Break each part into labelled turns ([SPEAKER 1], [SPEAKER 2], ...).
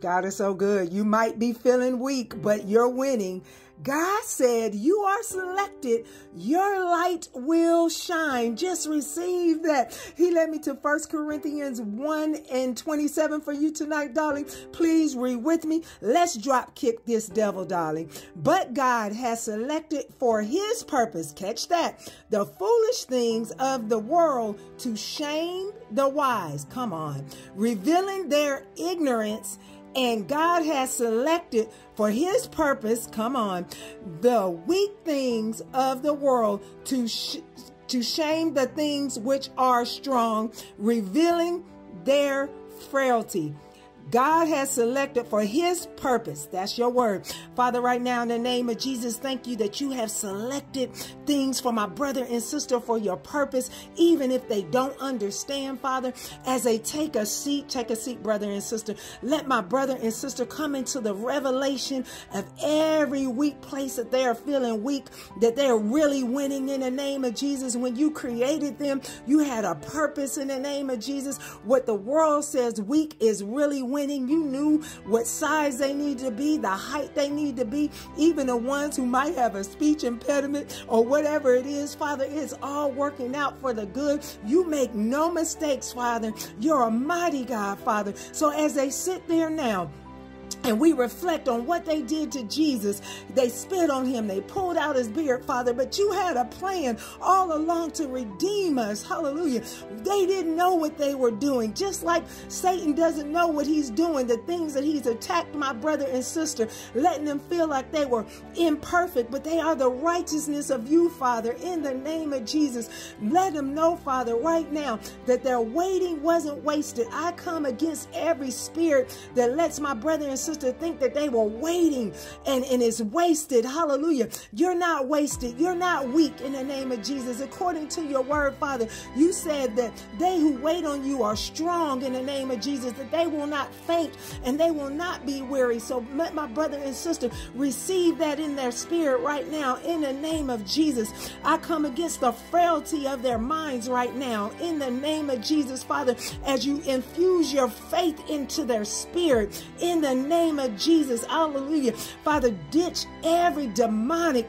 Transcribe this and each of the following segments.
[SPEAKER 1] God is so good. You might be feeling weak, but you're winning. God said, You are selected. Your light will shine. Just receive that. He led me to First Corinthians 1 and 27 for you tonight, darling. Please read with me. Let's drop kick this devil, darling. But God has selected for his purpose, catch that, the foolish things of the world to shame the wise. Come on. Revealing their ignorance and God has selected for his purpose, come on, the weak things of the world to sh- to shame the things which are strong, revealing their frailty. God has selected for his purpose. That's your word. Father, right now in the name of Jesus, thank you that you have selected things for my brother and sister for your purpose, even if they don't understand, Father. As they take a seat, take a seat, brother and sister. Let my brother and sister come into the revelation of every weak place that they are feeling weak, that they're really winning in the name of Jesus. When you created them, you had a purpose in the name of Jesus. What the world says weak is really winning. You knew what size they need to be, the height they need to be, even the ones who might have a speech impediment or whatever it is, Father, it's all working out for the good. You make no mistakes, Father. You're a mighty God, Father. So as they sit there now, and we reflect on what they did to Jesus. They spit on him. They pulled out his beard, Father. But you had a plan all along to redeem us. Hallelujah. They didn't know what they were doing. Just like Satan doesn't know what he's doing, the things that he's attacked my brother and sister, letting them feel like they were imperfect, but they are the righteousness of you, Father, in the name of Jesus. Let them know, Father, right now that their waiting wasn't wasted. I come against every spirit that lets my brother and sister think that they were waiting and, and it's wasted. Hallelujah. You're not wasted. You're not weak in the name of Jesus. According to your word, Father, you said that they who wait on you are strong in the name of Jesus, that they will not faint and they will not be weary. So let my brother and sister receive that in their spirit right now in the name of Jesus. I come against the frailty of their minds right now in the name of Jesus, Father, as you infuse your faith into their spirit in the name of Jesus. Hallelujah. Father, ditch every demonic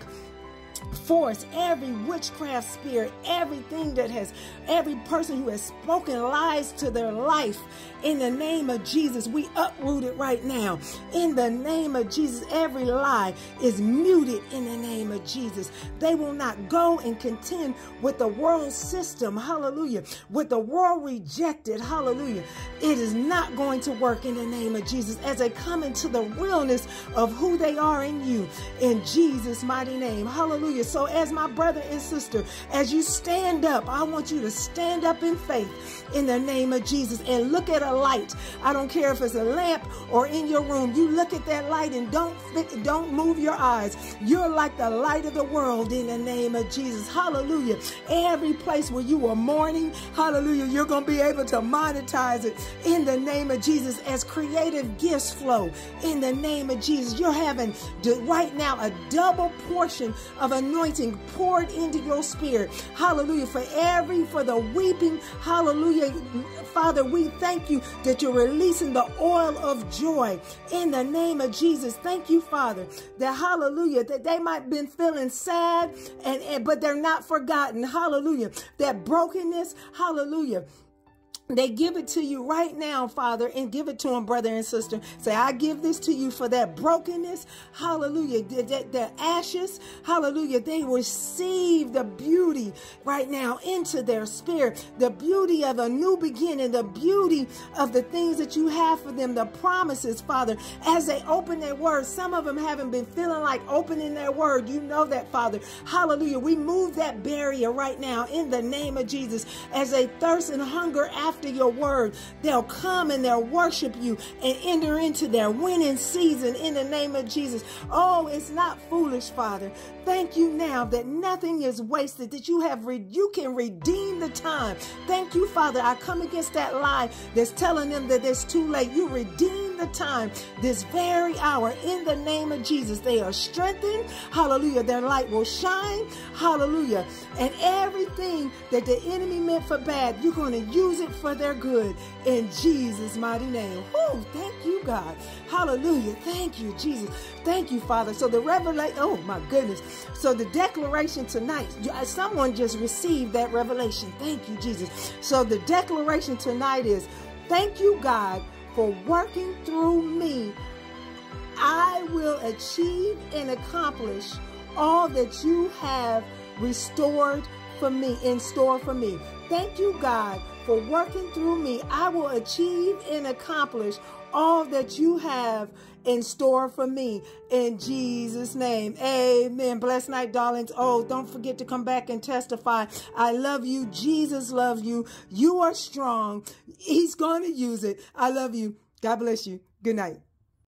[SPEAKER 1] force, every witchcraft spirit, everything that has, every person who has spoken lies to their life, in the name of Jesus, we uproot it right now. In the name of Jesus, every lie is muted in the name of Jesus. They will not go and contend with the world system, hallelujah, with the world rejected, hallelujah. It is not going to work in the name of Jesus as they come into the realness of who they are in you, in Jesus' mighty name, hallelujah. So, as my brother and sister, as you stand up, I want you to stand up in faith in the name of Jesus and look at a light. I don't care if it's a lamp or in your room. You look at that light and don't don't move your eyes. You're like the light of the world in the name of Jesus. Hallelujah. Every place where you are mourning, hallelujah, you're going to be able to monetize it in the name of Jesus as creative gifts flow in the name of Jesus. You're having right now a double portion of anointing poured into your spirit. Hallelujah. For every, for the weeping, hallelujah. Father, we thank you that you're releasing the oil of joy in the name of Jesus. Thank you, Father, that hallelujah, that they might have been feeling sad and, and but they're not forgotten. Hallelujah. That brokenness, hallelujah they give it to you right now, Father, and give it to them, brother and sister. Say, I give this to you for that brokenness. Hallelujah. The, the, ashes. Hallelujah. They receive the beauty right now into their spirit. The beauty of a new beginning. The beauty of the things that you have for them. The promises, Father, as they open their word. Some of them haven't been feeling like opening their word. You know that, Father. Hallelujah. We move that barrier right now in the name of Jesus as they thirst and hunger after after your word, they'll come and they'll worship you and enter into their winning season in the name of Jesus. Oh, it's not foolish, Father. Thank you now that nothing is wasted, that you have re- you can redeem the time. Thank you, Father. I come against that lie that's telling them that it's too late. You redeem the time, this very hour, in the name of Jesus. They are strengthened. Hallelujah. Their light will shine. Hallelujah. And everything that the enemy meant for bad, you're going to use it for their good in Jesus' mighty name. Oh, thank you, God. Hallelujah. Thank you, Jesus. Thank you, Father. So the revelation, oh my goodness. So the declaration tonight, uh, someone just received that revelation. Thank you, Jesus. So the declaration tonight is thank you, God, for working through me. I will achieve and accomplish all that you have restored for me, in store for me. Thank you, God, for working through me. I will achieve and accomplish all that you have in store for me in Jesus' name. Amen. Blessed night, darlings. Oh, don't forget to come back and testify. I love you. Jesus loves you. You are strong. He's going to use it. I love you. God bless you. Good night.